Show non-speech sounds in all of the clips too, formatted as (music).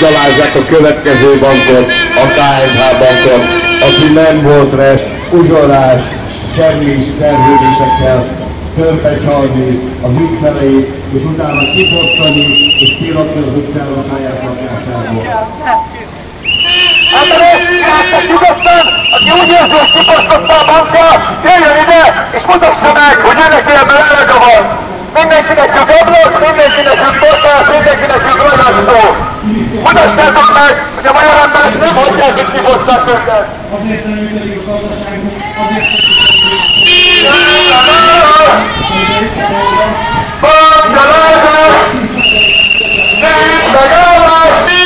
meggyalázzák a következő bankot, a KSH bankot, aki nem volt rest, uzsorás, semmi szerződésekkel körbecsalni a hűtfeleit, és utána kifosztani, és az utcára a saját lakásából. Hát a részt aki úgy érzi, hogy kifosztotta a bankja, jöjjön ide, és mutassa meg, hogy neki ebből elega van. Mindenkinek jut ablak, mindenkinek jut portál, mindenkinek jut ragasztó. Mutassátok meg, hogy a magyar emberek nem hagyják, hogy kifosszák őket. Azért nem működik a gazdaságunk, azért Bankjalázás! Nincs megállás! Megtaláltás!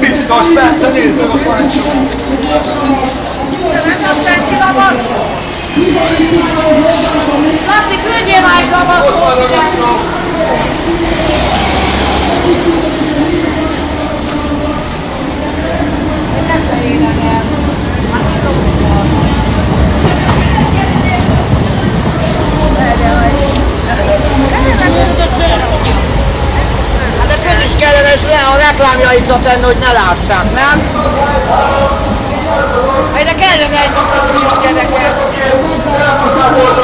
Biztos, persze, nézd meg a parancsot. Laci, küldjél már egy lavasztót! Hát de föl is kellene és le a reklámjaikat tenni, hogy ne lássák, nem? De kellene egy kicsit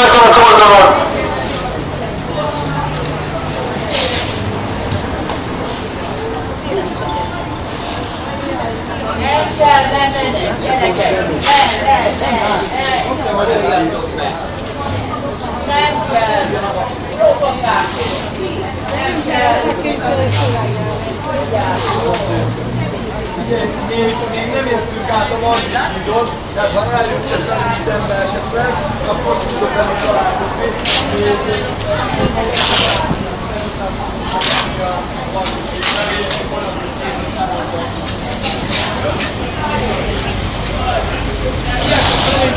azt gondolom ezen az oldalon. Még, még nem értünk át a Margit tehát ha eljutunk velük szembe esetleg, akkor tudok velük találkozni.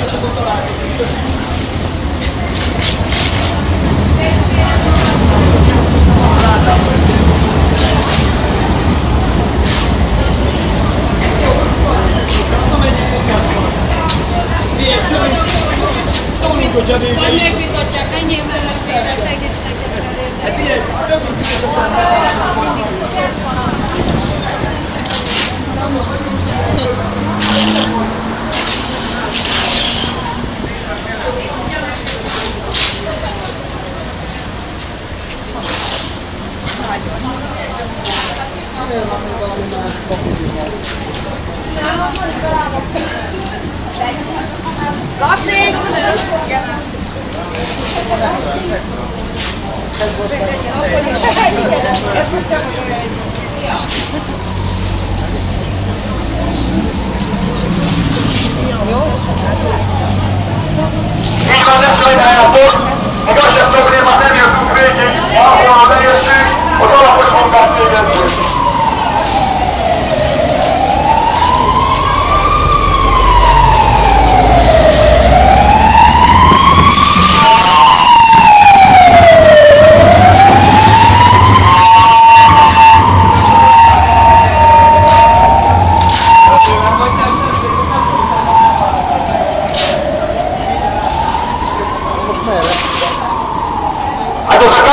És akkor találkozunk. Köszönöm. Hogyha nincs Majd megvitatják, ennyi emberekkel segítsenek. Hát ilyen, több mint tíz Laci! Because (laughs) we'll. (laughs)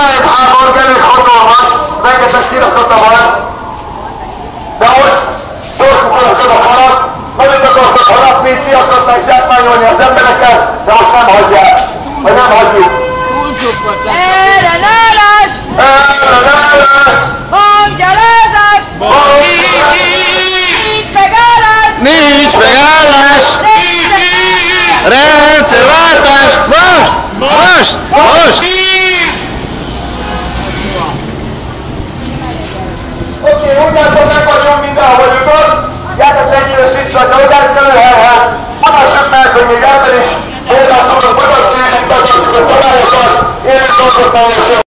KMH-ban elég hatalmas, rengeteg kirakata van, de most gyorsítanak a falat, nagyon akartak harapni, ki akarták zsákmányolni az embereket, de most nem hagyják, vagy nem hagyjuk. Ellenállás! Ellenállás! Hangyalázás! Nincs megállás! Nincs megállás! Rendszerváltás! Most! Most! Most! Oké, még